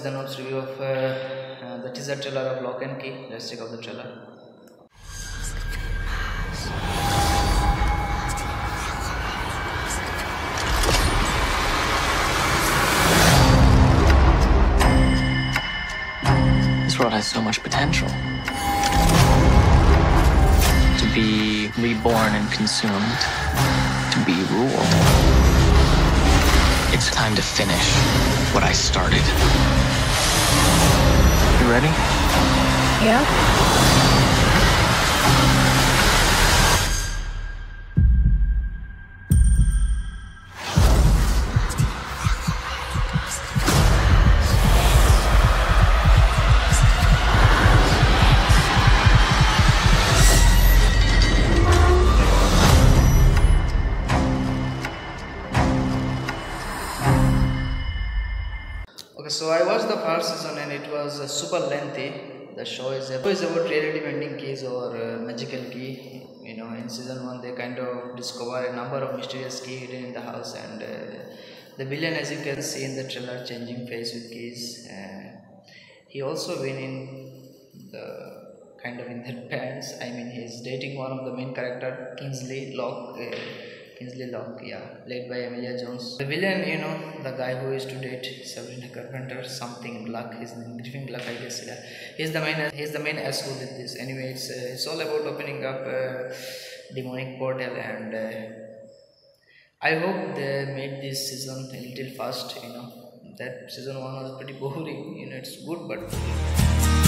synopsis review of uh, uh, the teaser trailer of Locke and Key. Let's check out the trailer. This world has so much potential. To be reborn and consumed. To be ruled. It's time to finish what I started. Yeah. Okay, so I watched the first season and it was uh, super lengthy. The show is, uh, is about reality bending keys or uh, magical key. You know, in season one they kind of discover a number of mysterious key hidden in the house, and uh, the villain, as you can see in the trailer, changing face with keys. Uh, he also win in the kind of in their pants. I mean, he's dating one of the main character, Kingsley Locke. Uh, Kingsley Locke, yeah, played by Emilia Jones. The villain, you know, the guy who is to date Sabrina Carpenter, something Gluck, his name Griffin Gluck, I guess. Yeah, he's the main, he's the main asshole with this. Anyway, it's uh, it's all about opening up a demonic portal, and uh, I hope they made this season a little fast. You know, that season one was pretty boring. You know, it's good, but